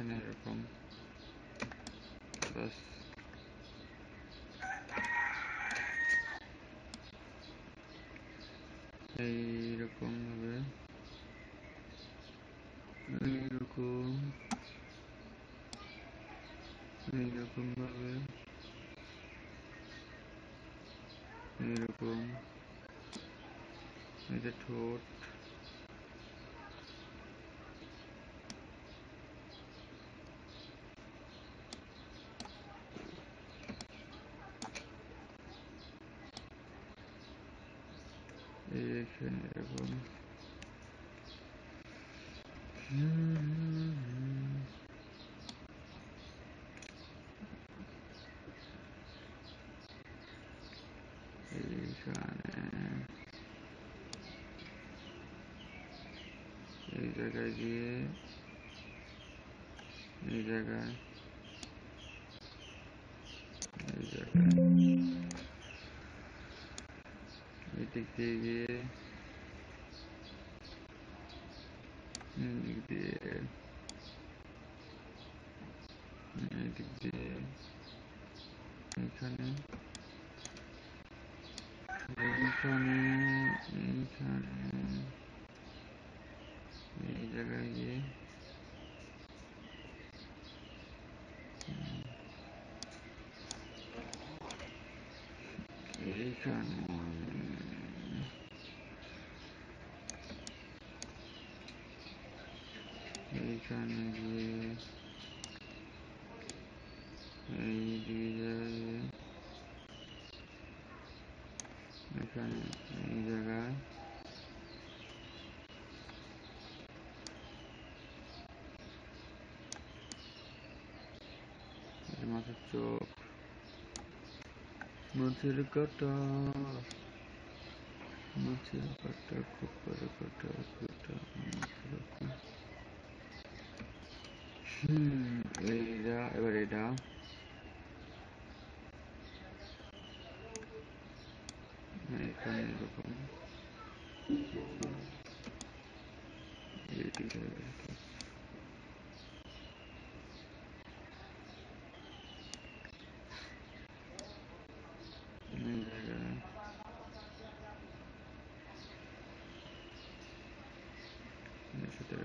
এখানে এরকম এইরকম ভাবে এইরকম। এইরকম ভাবে এরকম এই যে ঠোঁট। এখানে এরকম এই জায়গায় গিয়ে এই জায়গায় এই জায়গায় 되게 되게 되게 인천은 인천은 인천은 이자가 이게 인천 এইখানে গিয়ে এই দিয়ে এখানে এই জায়গায় মাছের চোখ, মাছের কাটা মাছের কাটা খোপার কাটা কাটা। হুম এইটা এবার এটা এখানে এরকম এইদিকে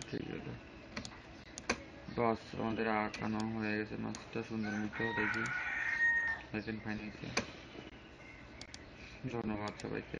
ঠিক গেল বাস আমাদের আটানো হয়ে গেছে মাছটা সুন্দর মতো দেখি ধন্যবাদ সবাইকে